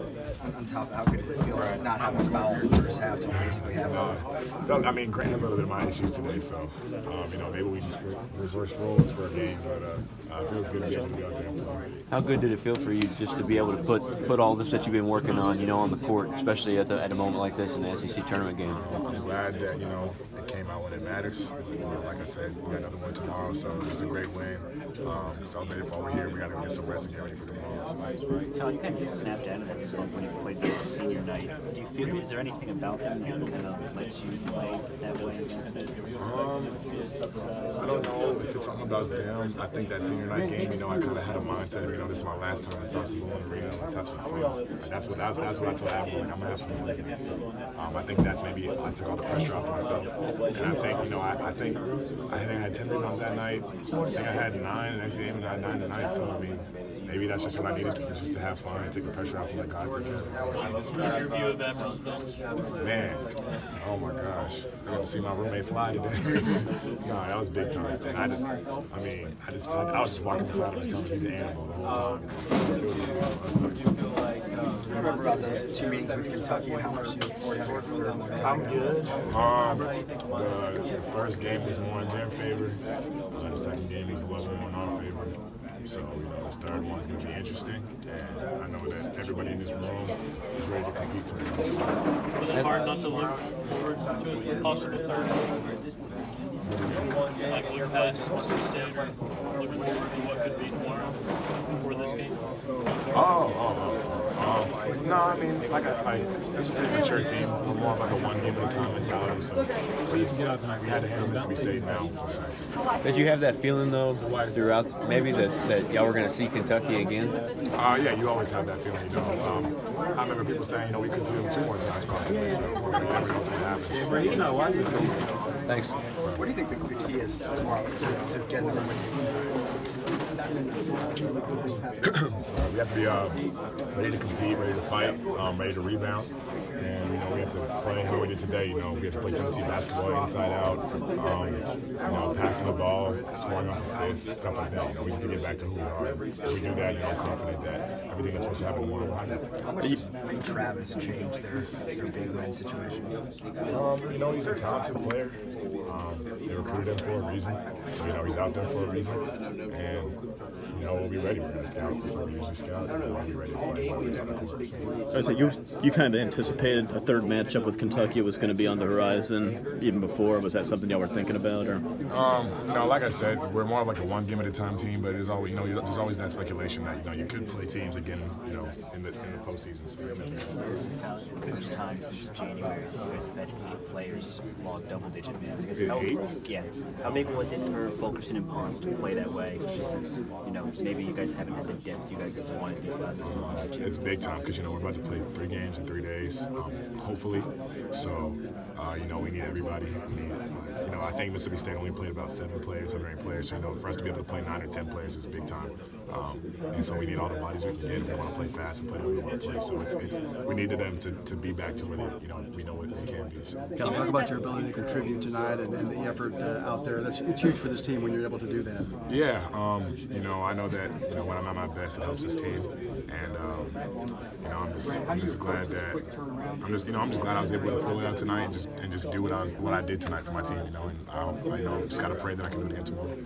Amen on, on top, how good did it feel right. not having a foul in the first half till basically halftime? Uh, I mean, Grant had a little bit of my issues today, so um, you know maybe we just reverse roles for a game, but uh, uh, it feels good to be able to go out there. How good did it feel for you just to be able to put put all this that you've been working on, you know, on the court, especially at the at a moment like this in the SEC tournament game? I'm glad that you know it came out when it matters. You know, like I said, we got another one tomorrow, so it's a great win. Um, celebrated for over here. We got to get some rest and get ready for tomorrow. So. Todd, you kind of snapped out of that slump when you played the senior night. Do you feel is there anything about them that kind of lets you play that way them? Um, I don't know it's something about them. I think that senior night game, you know, I kind of had a mindset of, you know, this is my last time at Thompson-Boling Arena. Let's have some fun. And that's what that's, that's what I told everyone. Like, I'm gonna have some fun. So um, I think that's maybe I took all the pressure off myself. And I think, you know, I, I think I think I had 10 rebounds that night. I think I had nine. The next game I had nine tonight. So I mean, maybe that's just what I needed to do, just to have fun and take the pressure off and let God take care of. Your view of that Man, oh my gosh, I got to see my roommate fly today. no, that was big time. And I just, I mean, I just, I, I was just walking beside him, telling him he's an animal the whole time. It was, it was remember about the two meetings with Kentucky and how much you look forward to having third one? I'm good. Um, the, the first game was more in their favor. Uh, the second game was a little more in our favor. So, you know, this third one's going to be interesting. And I know that everybody in this room is ready to compete tomorrow. Was it hard not to look forward to a possible third? Like look past Mississippi State or look forward to what could be tomorrow before this game? Oh, oh, oh. Um, no, I mean, like I, I, it's a pretty mature team. We're more of like a one game at a time mentality. So we, we had to handle Mississippi State now. Did you have that feeling though throughout maybe that, that y'all were going to see Kentucky again? Uh, yeah, you always have that feeling. You know, um, I remember people saying, you know, we could see them two more times possibly. So you never know what's going to happen. Thanks. What do you think the key is tomorrow to, to get another win? We have to be uh, ready to compete, ready to fight, um, ready to rebound. And we have to play how we did today. You know we have to play Tennessee basketball inside out, um, you know passing the ball, scoring off assists, stuff like that. You know we just to get back to who we are. If we do that, you know I'm confident that everything that's supposed to happen will happen. How much did Travis change their their big man situation? Um, you know he's a talented player. Um, they recruited him for a reason. So, you know he's out there for a reason, and you know we'll be ready. We're going to scout. We're usually scout. We'll be ready to play. So you you kind of anticipated a third matchup with Kentucky was going to be on the horizon even before? Was that something y'all were thinking about, or? Um, you know, like I said, we're more of like a one game at a time team, but there's always, you know, there's always that speculation that you know you could play teams again, you know, in the in the postseason. So, it's the first time since January you guys have had eight players log double-digit minutes. How, eight? Yeah. How big was it for Fulkerson and Pons to play that way, especially since you know maybe you guys haven't had the depth you guys have wanted these last? Uh, it's big time because you know we're about to play three games in three days um, hopefully. So, uh, you know, we need everybody. We need, uh, you know, I think Mississippi State only played about seven players, seven or eight players. So, you know, for us to be able to play nine or ten players is big time. Um, and so we need all the bodies we can get if we want to play fast and play the way we want to play. So it's, it's we needed them to, to be back to where they, you know, we know what they can be. So. Can you talk about your ability to contribute tonight and, and the effort uh, out there? That's it's huge for this team when you're able to do that. Yeah, um, you know, I know that you know when I'm at my best, it helps this team, and um, you know, I'm just I'm just glad that I'm just you know I'm just glad I was able to pull it out tonight and just and just do what I was what I did tonight for my team. You know, and I, I you know just gotta pray that I can do it again tomorrow.